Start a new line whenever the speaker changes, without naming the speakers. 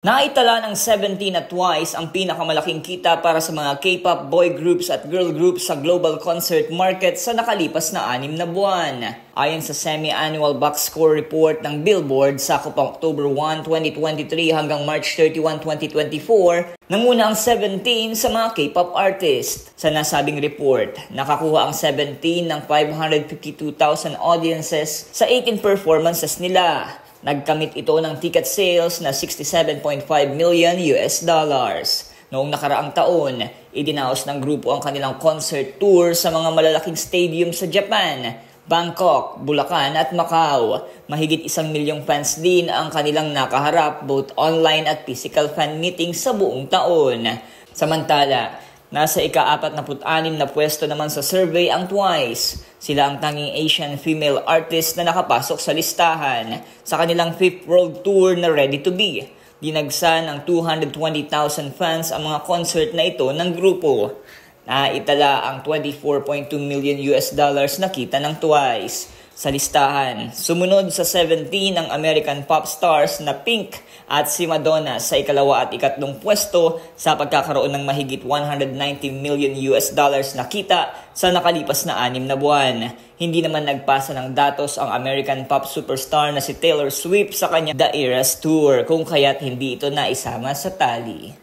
Naitala ng 17 at twice ang pinakamalaking kita para sa mga K-pop boy groups at girl groups sa global concert market sa nakalipas na anim na buwan. Ayon sa semi-annual box score report ng Billboard sa October 1, 2023 hanggang March 31, 2024, nanguna ang 17 sa mga K-pop artist. Sa nasabing report, nakakuha ang 17 ng 552,000 audiences sa 18 performances nila. Nagkamit ito ng ticket sales na 67.5 million US dollars. Noong nakaraang taon, idinaos ng grupo ang kanilang concert tour sa mga malalaking stadium sa Japan, Bangkok, Bulacan at Macau. Mahigit isang milyong fans din ang kanilang nakaharap both online at physical fan meetings sa buong taon. Samantala, Nasa ika-46 na pwesto naman sa survey ang Twice. Sila ang tanging Asian female artist na nakapasok sa listahan sa kanilang fifth world tour na Ready to Be. Dinagsa ng 220,000 fans ang mga concert na ito ng grupo. Naitala ang 24.2 million US dollars na kita ng Twice sa listahan. Sumunod sa 17 ang American pop stars na Pink at si Madonna sa ikalawa at ikatlong pwesto sa pagkakaroon ng mahigit 190 million US dollars na kita sa nakalipas na anim na buwan. Hindi naman nagpasa ng datos ang American pop superstar na si Taylor Swift sa kanya The Eras Tour kung kaya't hindi ito naisama sa tali.